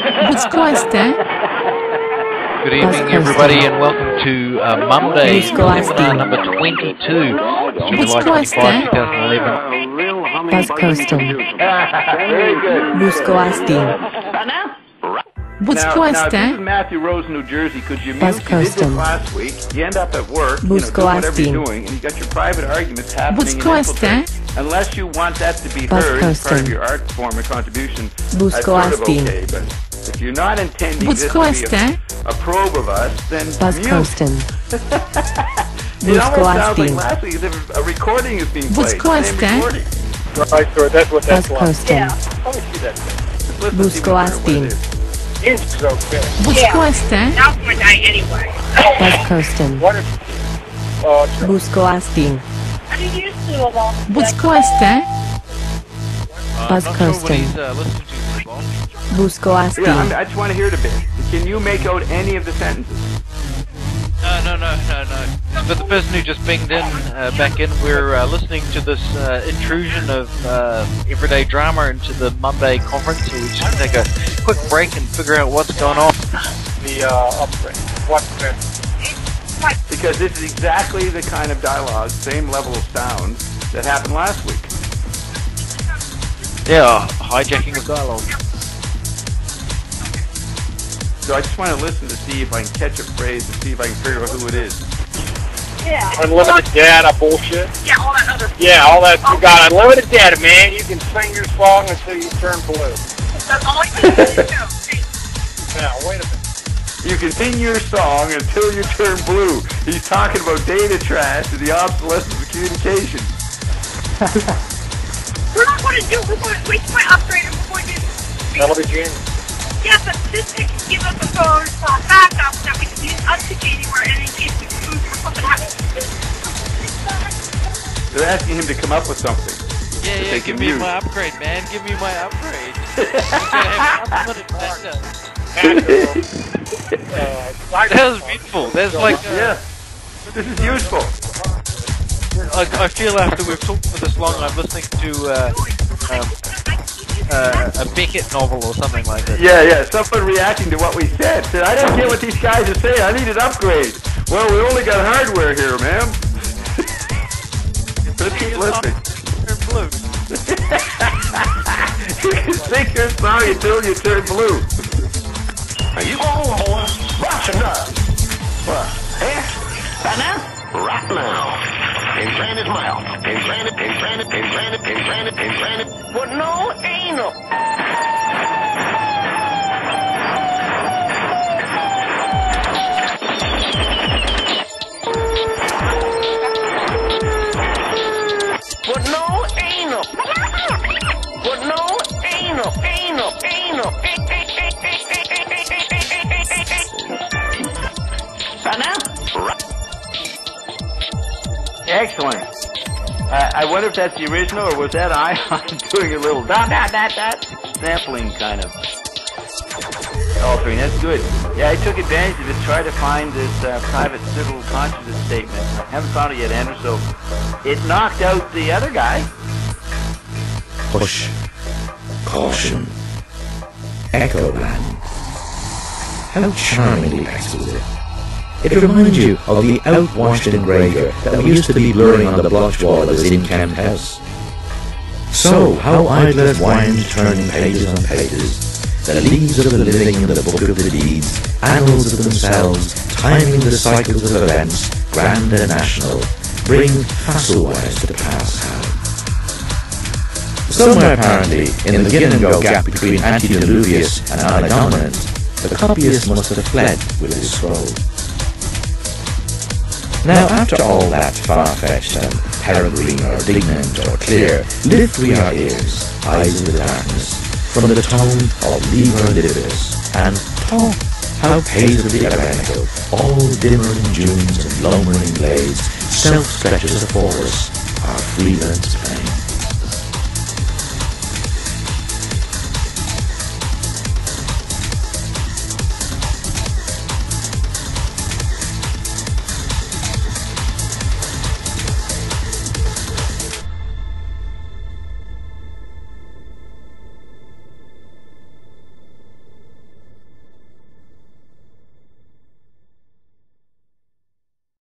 Buscoaste? Good evening, everybody, and welcome to uh, Monday seminar uh, number 22, July 25, 2011. Buzz Coasting. Very good. BuzzCoasting. Now, What's now, if Cuesta? this is Matthew Rose, New Jersey, could you Buzz mute? You did this Coastin. last week. You end up at work, you know, doing whatever BuzzCoastin. you're doing, and you got your private arguments happening Buzz in Coastin. Infiltrate. Unless you want that to be Buzz heard as part of Coastin. your art form or contribution, Buzz that's sort of Coastin. okay. But if you're not intending Buzz this to be Coastin. a, a probe of us, then Buzz mute. Coasting. It almost sounds like BuzzCoastin. last week as if a recording is being Buzz played. Same Coastin. recording. Right, so that's what Buzz that's like. Coasting. Let me see that thing. Let's listen to what it BuzzCoastin. is. It's okay. Buscoaste? Now for my anyway. Buzz Coasting. What if, uh, sure. BuzzCoasting. I'm used to them all. Uh, Buzz not sure what Coastin. he's uh, listening to, Bob. Yeah, I'm- BuzzCoasting. I just want to hear it a bit. Can you make out any of the sentences? No, no, no, no, no. For the person who just binged in, uh, back in, we're uh, listening to this uh, intrusion of uh, everyday drama into the Monday conference, so we just take a quick break and figure out what's going on. the uh, upgrade. What's that? Because this is exactly the kind of dialogue, same level of sound that happened last week. Yeah, hijacking of dialogue. So I just want to listen to see if I can catch a phrase and see if I can figure out who it is. Yeah. Unlimited data bullshit. Yeah, all that other. Yeah, all that. You got unlimited data, man. You can sing your song until you turn blue. That's all I can do. Now, wait a minute. You can sing your song until you turn blue. He's talking about data trash and the obsolescence of communication. We're not going to do. We're going to wait till my upgrader before we do. That'll be January. Yeah, but this thing can give us a phone uh, backup that we can use untick anywhere, and in case we lose or something happens. They're asking him to come up with something. Yeah, they yeah, can give me mute. my upgrade, man. Give me my upgrade. I'm gonna have unlimited data. uh, That was beautiful. That's like, uh, Yeah. This is useful. I, I feel after we've talked for this long, I'm listening to uh, um, uh, a Beckett novel or something like that. Yeah, yeah. Someone reacting to what we said. Said, I don't get what these guys are saying. I need an upgrade. Well, we only got hardware here, ma'am. Let's keep listening. Turn blue. you can sing your song until you turn blue. Are you on, boy? Watch enough. What? Eh? Right now? Right now. In Granite's mouth. In Granite, in Granite, in Granite, in Granite, in Granite. But no anal. Excellent. Uh, I wonder if that's the original or was that I doing a little dot dot dot dot sampling kind of altering. That's good. Yeah, I took advantage of it to try to find this uh, private civil consciousness statement. I haven't found it yet, Andrew. So it knocked out the other guy. Hush. Caution. Echo Land. How charmingly penciled it. It reminds you of the outwashed engraver that we used to be blurring on the blotch wall of his in-camp house. So, how idlers wind turning pages on pages, the leaves of the living in the book of the deeds, annals of themselves, timing the cycles of events, grand and national, bring facile-wise to pass how. Somewhere apparently in the begin and go gap between antediluvius and anti-dominant, the copyist must have fled with his scroll. Now after all that far-fetched and peregrine or dignant or clear, lift we our ears, eyes of the darkness, from the tone of Liber Libis, and talk how paisley Aramaico, all dimmer in dunes and lowering glades, self-stretches afore us, our freelance plain.